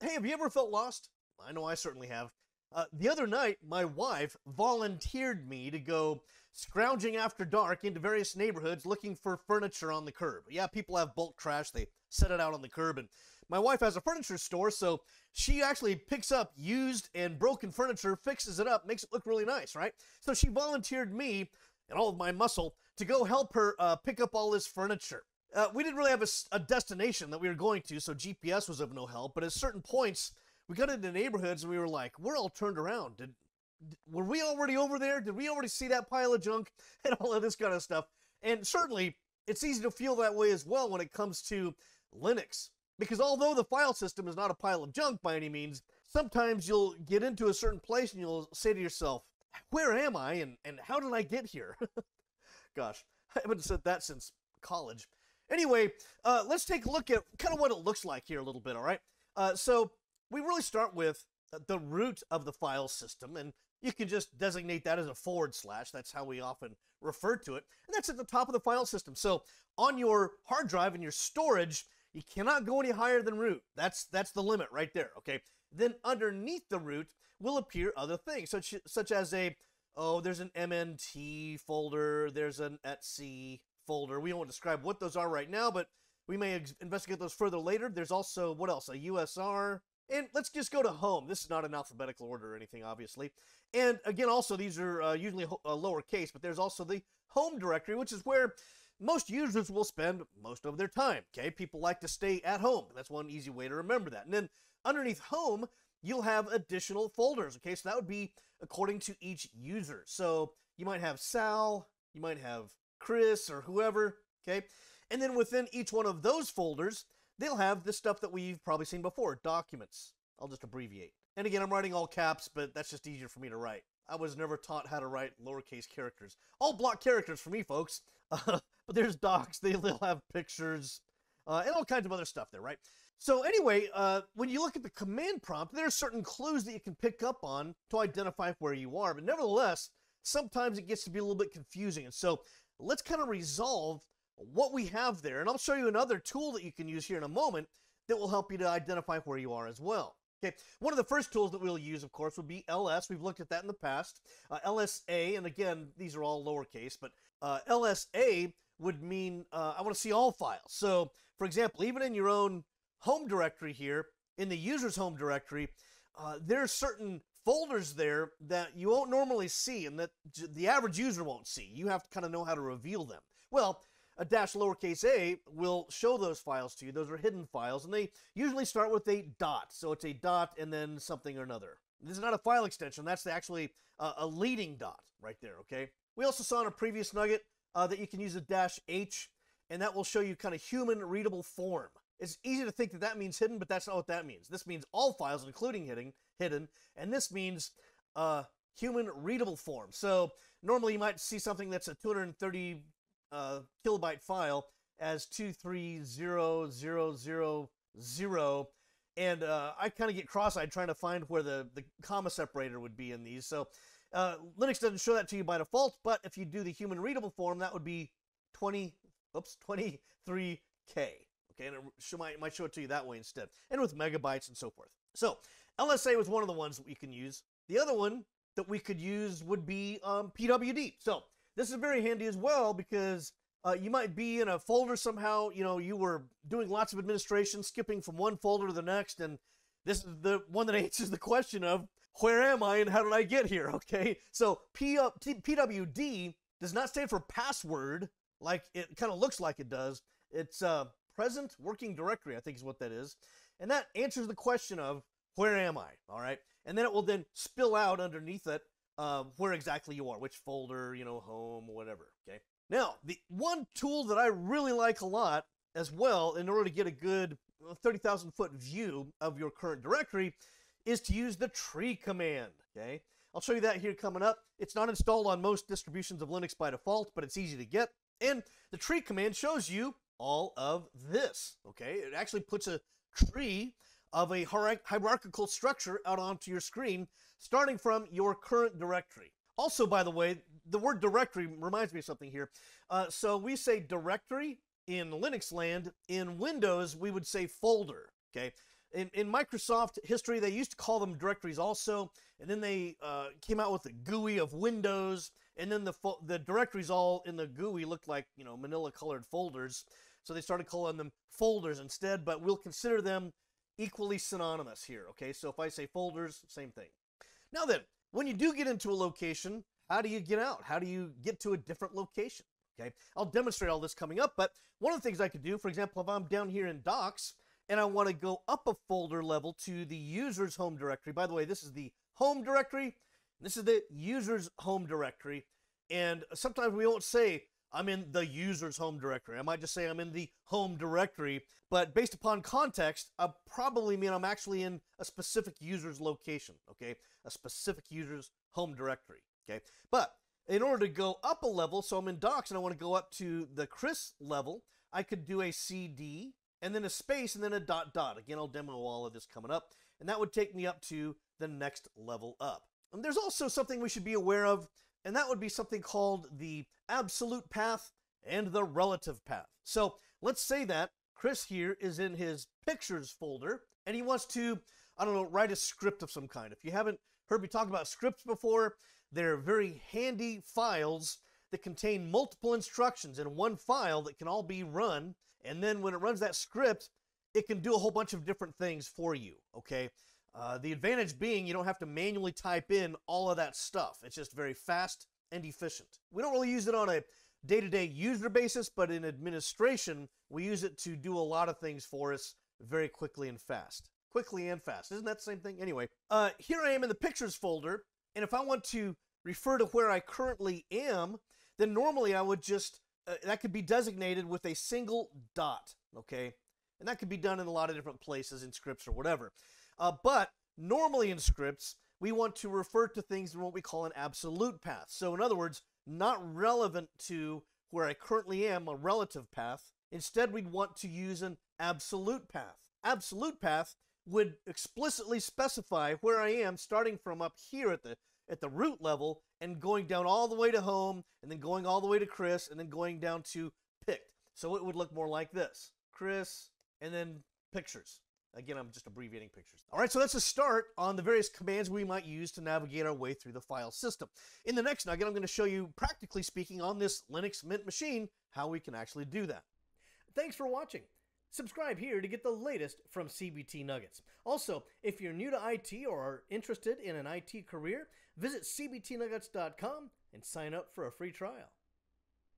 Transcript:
hey, have you ever felt lost? I know I certainly have. Uh, the other night, my wife volunteered me to go scrounging after dark into various neighborhoods looking for furniture on the curb. Yeah, people have bulk trash, they set it out on the curb, and my wife has a furniture store, so she actually picks up used and broken furniture, fixes it up, makes it look really nice, right? So she volunteered me and all of my muscle to go help her uh, pick up all this furniture. Uh, we didn't really have a, a, destination that we were going to, so GPS was of no help. But at certain points, we got into neighborhoods and we were like, we're all turned around. Did, were we already over there? Did we already see that pile of junk and all of this kind of stuff? And certainly, it's easy to feel that way as well when it comes to Linux. Because although the file system is not a pile of junk by any means, sometimes you'll get into a certain place and you'll say to yourself, where am I and, and how did I get here? Gosh, I haven't said that since college. Anyway, uh, let's take a look at kind of what it looks like here a little bit, all right? Uh, so we really start with the root of the file system, and you can just designate that as a forward slash. That's how we often refer to it. And that's at the top of the file system. So on your hard drive and your storage, you cannot go any higher than root. That's that's the limit right there, okay? Then underneath the root will appear other things, such such as a oh, there's an MNT folder, there's an etc folder. We won't describe what those are right now, but we may investigate those further later. There's also, what else? A USR. And let's just go to home. This is not in alphabetical order or anything, obviously. And again, also, these are uh, usually uh, lowercase, but there's also the home directory, which is where most users will spend most of their time. Okay, people like to stay at home. That's one easy way to remember that. And then underneath home, you'll have additional folders. Okay, so that would be according to each user. So you might have Sal, you might have Chris, or whoever, okay? And then within each one of those folders, they'll have the stuff that we've probably seen before, documents. I'll just abbreviate. And again, I'm writing all caps, but that's just easier for me to write. I was never taught how to write lowercase characters. All block characters for me, folks. Uh, but there's docs, they, will have pictures, uh, and all kinds of other stuff there, right? So anyway, uh, when you look at the command prompt, there are certain clues that you can pick up on to identify where you are. But nevertheless, sometimes it gets to be a little bit confusing. And so let's kind of resolve what we have there. And I'll show you another tool that you can use here in a moment that will help you to identify where you are as well. Okay, one of the first tools that we'll use, of course, would be ls. We've looked at that in the past. Uh, LSA, and again, these are all lowercase, but uh, LSA would mean uh, I want to see all files. So, for example, even in your own home directory here, in the user's home directory, uh, there are certain folders there that you won't normally see and that the average user won't see. You have to kind of know how to reveal them. Well, a dash lowercase a will show those files to you. Those are hidden files, and they usually start with a dot. So it's a dot and then something or another. This is not a file extension. That's actually a, a leading dot right there, okay? We also saw in a previous nugget uh, that you can use a dash H, and that will show you kind of human readable form. It's easy to think that that means hidden, but that's not what that means. This means all files, including hidden, hidden and this means uh, human readable form. So normally you might see something that's a 230 uh, kilobyte file as 230000, and uh, I kind of get cross-eyed trying to find where the, the comma separator would be in these. So uh, Linux doesn't show that to you by default, but if you do the human readable form, that would be 20, oops, 23K. Okay, and it show, might, might show it to you that way instead, and with megabytes and so forth. So LSA was one of the ones that we can use. The other one that we could use would be um, PWD. So this is very handy as well because uh, you might be in a folder somehow. You know, you were doing lots of administration, skipping from one folder to the next, and this is the one that answers the question of where am I and how did I get here? Okay, so P- PWD does not stand for password like it kind of looks like it does. It's uh, present working directory, I think is what that is. And that answers the question of where am I? All right. And then it will then spill out underneath it uh, where exactly you are, which folder, you know, home, whatever. Okay. Now, the one tool that I really like a lot as well, in order to get a good 30,000 foot view of your current directory, is to use the tree command. Okay. I'll show you that here coming up. It's not installed on most distributions of Linux by default, but it's easy to get. And the tree command shows you all of this. Okay, it actually puts a tree of a hierarchical structure out onto your screen, starting from your current directory. Also, by the way, the word directory reminds me of something here. Uh, so we say directory in Linux land. In Windows, we would say folder. Okay. in, in Microsoft history, they used to call them directories also, and then they uh, came out with the GUI of Windows, and then the the directories all in the GUI looked like you know manila colored folders, so they started calling them folders instead. But we'll consider them equally synonymous here. Okay, so if I say folders, same thing. Now then, when you do get into a location, how do you get out? How do you get to a different location? Okay, I'll demonstrate all this coming up, but one of the things I could do, for example, if I'm down here in Docs and I want to go up a folder level to the user's home directory. By the way, this is the home directory. This is the user's home directory. And sometimes we won't say I'm in the user's home directory. I might just say I'm in the home directory. But based upon context, I probably mean I'm actually in a specific user's location, okay? A specific user's home directory, okay? But in order to go up a level, so I'm in docs and I want to go up to the Chris level, I could do a CD and then a space and then a dot dot. Again, I'll demo all of this coming up, and that would take me up to the next level up. And there's also something we should be aware of, and that would be something called the absolute path and the relative path. So let's say that Chris here is in his pictures folder, and he wants to, I don't know, write a script of some kind. If you haven't heard me talk about scripts before, they're very handy files that contain multiple instructions in one file that can all be run and then when it runs that script, it can do a whole bunch of different things for you, okay? Uh, the advantage being you don't have to manually type in all of that stuff. It's just very fast and efficient. We don't really use it on a day-to-day user basis, but in administration, we use it to do a lot of things for us very quickly and fast. Quickly and fast. Isn't that the same thing? Anyway, uh, here I am in the pictures folder, and if I want to refer to where I currently am, then normally I would just uh, that could be designated with a single dot, okay? And that could be done in a lot of different places in scripts or whatever. Uh, but normally in scripts, we want to refer to things in what we call an absolute path. So in other words, not relevant to where I currently am, a relative path. Instead, we'd want to use an absolute path. Absolute path would explicitly specify where I am starting from up here at the at the root level and going down all the way to home and then going all the way to Chris and then going down to picked. So it would look more like this. Chris and then pictures. Again, I'm just abbreviating pictures. All right, so that's a start on the various commands we might use to navigate our way through the file system. In the next nugget, I'm going to show you, practically speaking, on this Linux Mint machine, how we can actually do that. Thanks for watching. Subscribe here to get the latest from CBT Nuggets. Also, if you're new to IT or are interested in an IT career, visit cbtnuggets.com and sign up for a free trial.